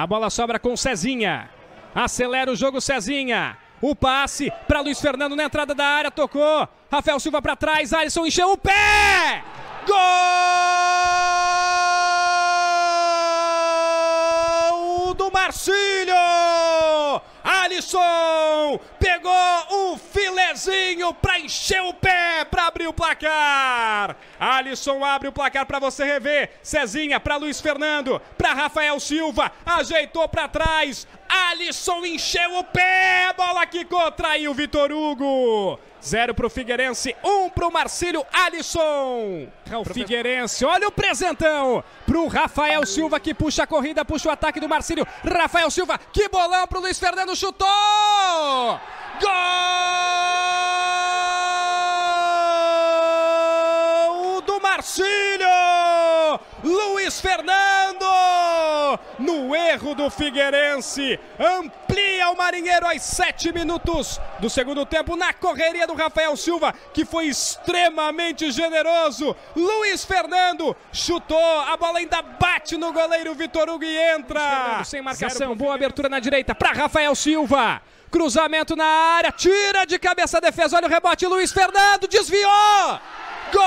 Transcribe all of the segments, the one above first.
A bola sobra com Cezinha. Acelera o jogo Cezinha. O passe para Luiz Fernando na entrada da área, tocou. Rafael Silva para trás, Alisson encheu o pé! Gol do Marcílio! Alisson pegou um filezinho para encher o pé, para abrir o placar. Alisson abre o placar para você rever. Cezinha para Luiz Fernando, para Rafael Silva, ajeitou para trás. Alisson encheu o pé, bola que contraiu Vitor Hugo. Zero pro Figueirense, um pro Marcílio Alisson. O Figueirense, olha o presentão pro Rafael Silva que puxa a corrida, puxa o ataque do Marcílio. Rafael Silva, que bolão pro Luiz Fernando, chutou! Gol Marcílio! Luiz Fernando! No erro do Figueirense, amplia o Marinheiro aos sete minutos do segundo tempo na correria do Rafael Silva, que foi extremamente generoso. Luiz Fernando chutou, a bola ainda bate no goleiro Vitor Hugo e entra. Sem marcação, boa abertura na direita para Rafael Silva. Cruzamento na área, tira de cabeça a defesa, olha o rebote, Luiz Fernando desviou! Gol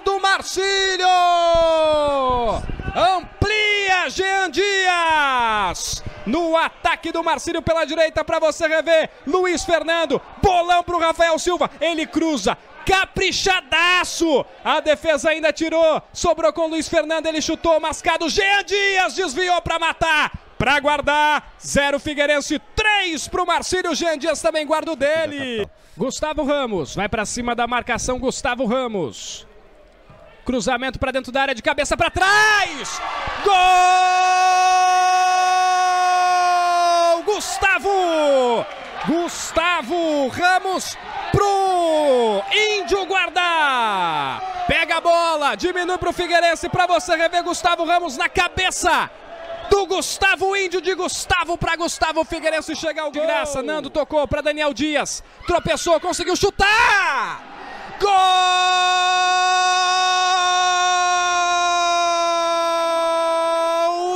do Marcílio! Amplia Jean Dias! No ataque do Marcílio pela direita para você rever. Luiz Fernando, bolão para o Rafael Silva. Ele cruza, caprichadaço. A defesa ainda tirou, sobrou com Luiz Fernando, ele chutou, mascado. Jean Dias desviou para matar, para guardar. Zero Figueirense, três para o Marcílio. Jean Dias também guarda o dele. Gustavo Ramos vai para cima da marcação. Gustavo Ramos. Cruzamento para dentro da área de cabeça para trás. Gol! Gustavo! Gustavo Ramos pro Índio guardar. Pega a bola, diminui pro Figueirense para você rever Gustavo Ramos na cabeça do Gustavo Índio de Gustavo para Gustavo Figueirense chega ao de graça. Nando tocou para Daniel Dias, tropeçou, conseguiu chutar. Gol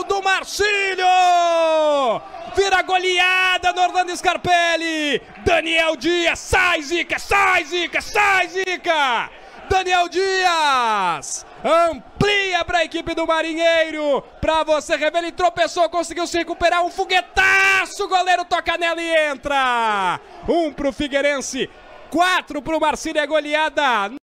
do Marcílio! Vira goleada no Orlando Scarpelli. Daniel Dias, sai Zica, sai Zica, sai Zica! Daniel Dias amplia para a equipe do Marinheiro. Para você, rever, ele tropeçou, conseguiu se recuperar. Um foguetaço, o goleiro toca nela e entra. Um para o Figueirense, quatro para o Marcílio, é goleada.